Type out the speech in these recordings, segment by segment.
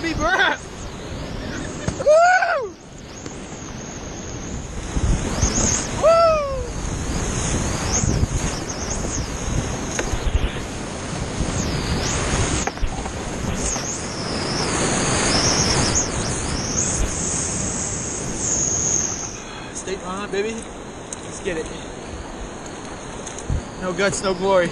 baby! Woo! State on, baby. Let's get it. No guts, no glory.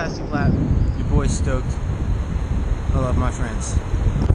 Fantastic lap. Your boy's stoked. I love my friends.